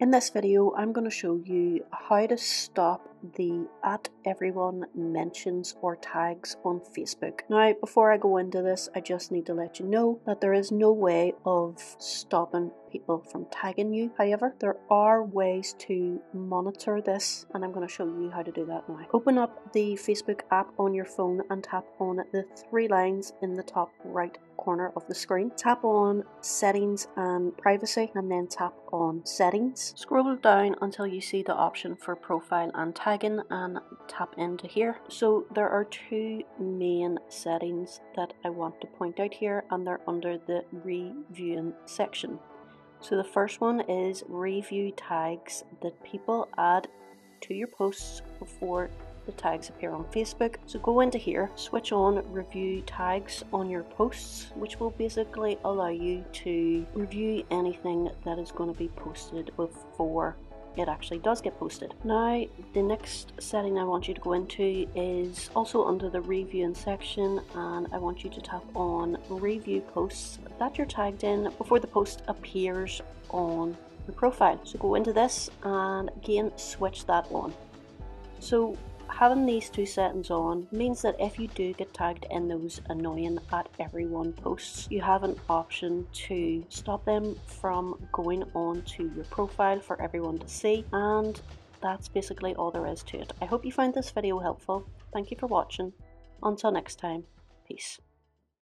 In this video, I'm going to show you how to stop the at everyone mentions or tags on Facebook. Now, before I go into this, I just need to let you know that there is no way of stopping people from tagging you. However, there are ways to monitor this, and I'm going to show you how to do that now. Open up the Facebook app on your phone and tap on the three lines in the top right corner of the screen. Tap on settings and privacy and then tap on settings. Scroll down until you see the option for profile and tagging and tap into here. So there are two main settings that I want to point out here and they're under the reviewing section. So the first one is review tags that people add to your posts before the tags appear on Facebook. So go into here, switch on review tags on your posts, which will basically allow you to review anything that is going to be posted before it actually does get posted. Now, the next setting I want you to go into is also under the reviewing section, and I want you to tap on review posts that you're tagged in before the post appears on your profile. So go into this and again switch that on. So having these two settings on means that if you do get tagged in those annoying at everyone posts, you have an option to stop them from going on to your profile for everyone to see and that's basically all there is to it. I hope you found this video helpful. Thank you for watching. Until next time, peace.